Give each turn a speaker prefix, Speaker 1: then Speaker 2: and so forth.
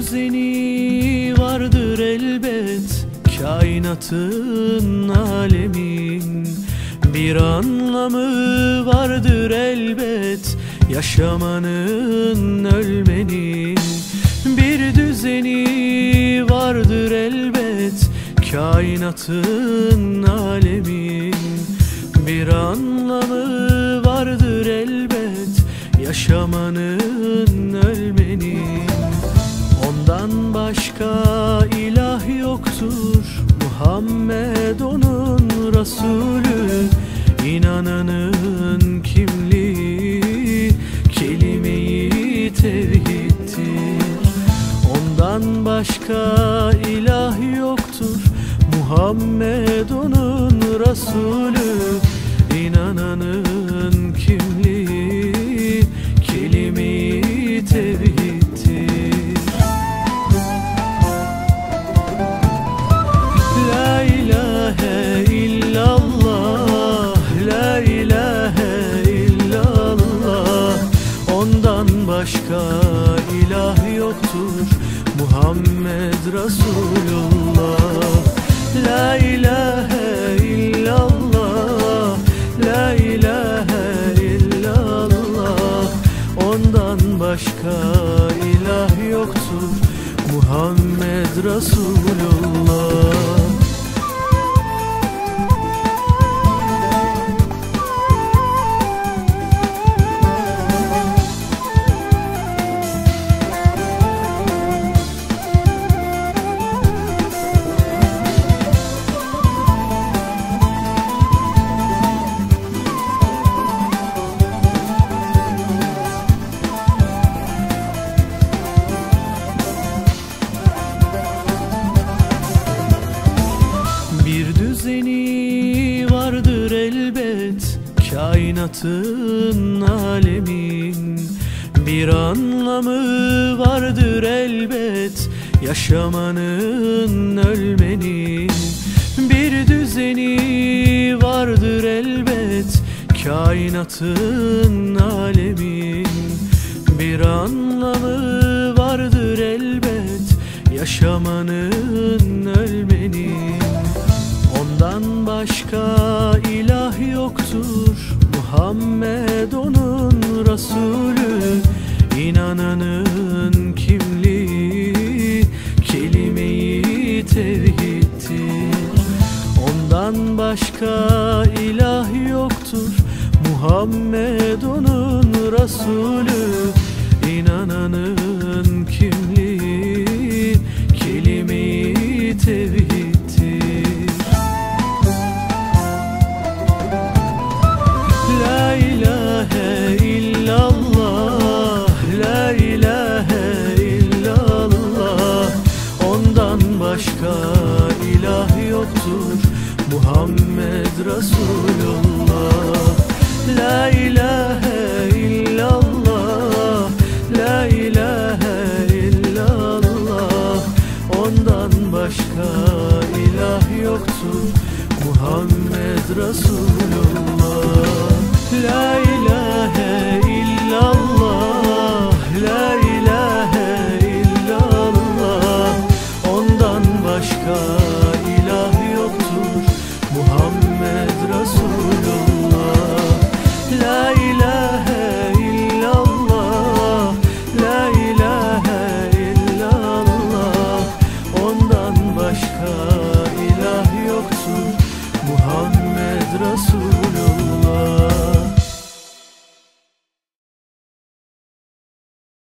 Speaker 1: düzeni vardır elbet Kainatın alemin Bir anlamı vardır elbet Yaşamanın ölmenin Bir düzeni vardır elbet Kainatın alemin Bir anlamı vardır elbet Yaşamanın başka ilah yoktur. Muhammed onun Resulü İnananın kimliği Muhammed Resulullah. La ilahe illallah. La ilahe illallah. Ondan başka ilah yoktur. Muhammed Resulullah Kainatın alemin. Bir anlamı vardır elbet Yaşamanın ölmenin. Bir düzeni vardır elbet Kainatın alemin. Bir anlamı vardır elbet Yaşamanın ölmenin. Ondan başka ilah yoktur Muhammed onun Resulü İnananın kimliği Kelimeyi tevhiddir. Ondan başka ilah yoktur. Muhammed onun Resulü İnananın başka ilah yoktur. Muhammed Resulullah. La ilahe illallah. La ilahe illallah. Ondan başka ilah yoktur. Muhammed Resulullah. La Resul.